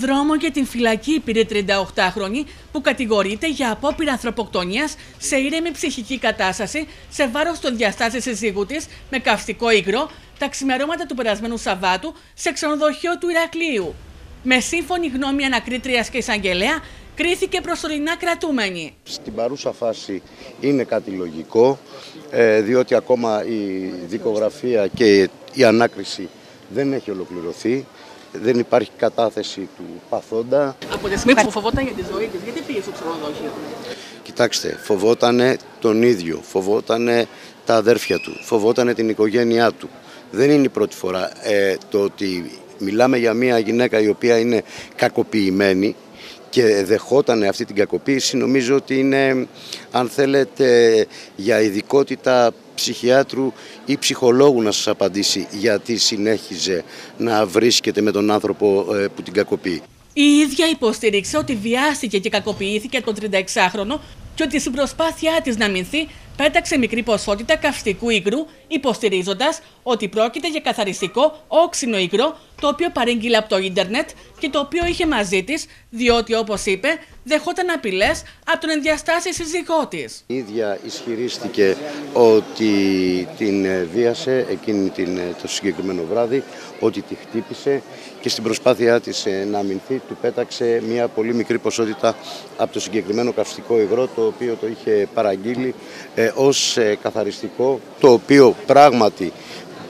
δρόμο και την φυλακή πήρε 38χρονη που κατηγορείται για απόπειρα ανθρωποκτονίας σε ήρεμη ψυχική κατάσταση σε βάρος των διαστάσεων συζύγου της με καυστικό υγρό τα ξημερώματα του περασμένου Σαββάτου σε ξενοδοχείο του Ηρακλείου. Με σύμφωνη γνώμη ανακρίτριας και εισαγγελέα, κρίθηκε προσωρινά κρατούμενη. Στην παρούσα φάση είναι κάτι λογικό, ε, διότι ακόμα η δικογραφία και η ανάκριση δεν έχει ολοκληρωθεί. Δεν υπάρχει κατάθεση του παθόντα. Από τη στιγμή που φοβόταν για τη ζωή της, γιατί πήγε στο ξενοδοχείο; Κοιτάξτε, φοβότανε τον ίδιο, φοβότανε τα αδέρφια του, φοβότανε την οικογένειά του. Δεν είναι η πρώτη φορά ε, το ότι μιλάμε για μια γυναίκα η οποία είναι κακοποιημένη και δεχόταν αυτή την κακοποίηση νομίζω ότι είναι αν θέλετε για ειδικότητα ψυχιάτρου ή ψυχολόγου να σας απαντήσει γιατί συνέχιζε να βρίσκεται με τον άνθρωπο ε, που την κακοποιεί. Η ίδια υποστήριξε ότι βιάστηκε και κακοποιήθηκε τον 36χρονο και ότι στην προσπάθειά της να μηνθεί πέταξε μικρή ποσότητα καυστικού υγρού, υποστηρίζοντας ότι πρόκειται για καθαριστικό όξινο υγρό, το οποίο παρήγγειλε από το ίντερνετ και το οποίο είχε μαζί της, διότι όπως είπε, δεχόταν απειλές από τον ενδιαστάσει σύζυγό της. Η ίδια ισχυρίστηκε ότι την βίασε εκείνη την, το συγκεκριμένο βράδυ, ότι τη χτύπησε και στην προσπάθειά της ε, να αμυνθεί του πέταξε μια πολύ μικρή ποσότητα από το συγκεκριμένο καυστικό υγρό το οποίο το είχε παραγγείλει ε, ως ε, καθαριστικό το οποίο πράγματι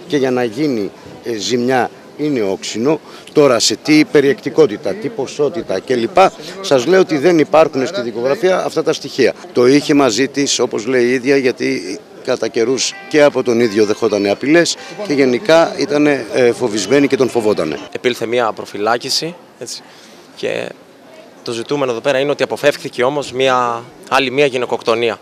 και για να γίνει ζημιά είναι όξινο. Τώρα σε τι περιεκτικότητα, τι ποσότητα κλπ. Σας λέω ότι δεν υπάρχουν στη δικογραφία αυτά τα στοιχεία. Το είχε μαζί της όπως λέει η ίδια γιατί κατά καιρούς και από τον ίδιο δεχόταν απειλές και γενικά ήταν ε, φοβισμένη και τον φοβόταν. Επήλθε μια προφυλάκηση έτσι, και το ζητούμενο εδώ πέρα είναι ότι αποφεύχθηκε όμως μια, άλλη μια γυναικοκτονία.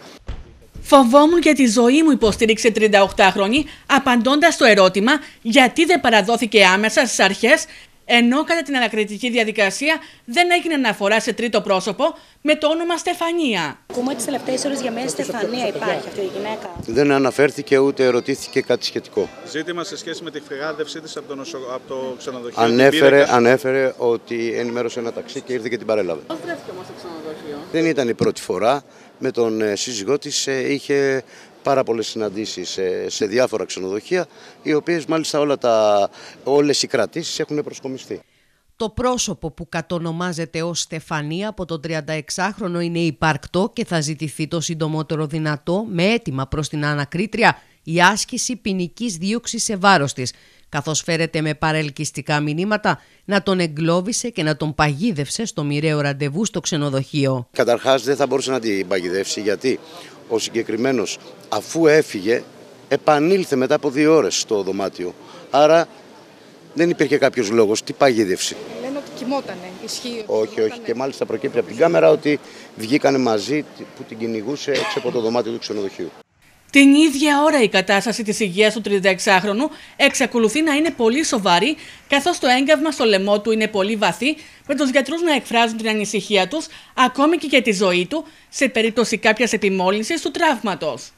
Φοβόμουν για τη ζωή μου, υποστήριξε 38χρονη, απαντώντας στο ερώτημα γιατί δεν παραδόθηκε άμεσα στις αρχές ενώ κατά την ανακριτική διαδικασία δεν έγινε αναφορά σε τρίτο πρόσωπο με το όνομα Στεφανία. Ακούμε τις τελευταίες ώρες για μια Στεφανία υπάρχει αυτή η γυναίκα. Δεν αναφέρθηκε ούτε ερωτήθηκε κάτι σχετικό. Ζήτημα σε σχέση με τη φυγάδευσή της από, το νοσο... από το ξενοδοχείο. Ανέφερε, ανέφερε ότι ενημέρωσε ένα ταξί και ήρθε και την παρέλαβε. Πώς βρέθηκε όμως το ξενοδοχείο; Δεν ήταν η πρώτη φορά. Με τον ε, σύζυγό της ε, είχε πάρα πολλές συναντήσεις σε, σε διάφορα ξενοδοχεία, οι οποίες μάλιστα όλα τα, όλες οι κρατήσεις έχουν προσκομιστεί. Το πρόσωπο που κατονομάζεται ως Στεφανία από τον 36χρονο είναι υπαρκτό και θα ζητηθεί το συντομότερο δυνατό με αίτημα προς την ανακρίτρια η άσκηση ποινικής δίωξης σε βάρος της, καθώς φέρεται με παρελκυστικά μηνύματα να τον εγκλώβησε και να τον παγίδευσε στο μοιραίο ραντεβού στο ξενοδοχείο. Καταρχάς δεν θα μπορούσε να την παγιδεύσει γιατί ο συγκεκριμένος αφού έφυγε επανήλθε μετά από δύο ώρες στο δωμάτιο. Άρα δεν υπήρχε κάποιος λόγος. Τι παγίδευση. Λένε ότι κοιμότανε. Ισχύει όχι, όχι. Και μάλιστα προκύπτει από την κάμερα ότι βγήκανε μαζί που την κυνηγούσε έξω από το δωμάτιο του ξενοδοχείου. Την ίδια ώρα η κατάσταση της υγείας του 36χρονου εξακολουθεί να είναι πολύ σοβαρή, καθώς το έγκαυμα στο λαιμό του είναι πολύ βαθύ, με τους γιατρούς να εκφράζουν την ανησυχία τους, ακόμη και για τη ζωή του, σε περίπτωση κάποιας επιμόλυνσης του τραύματος.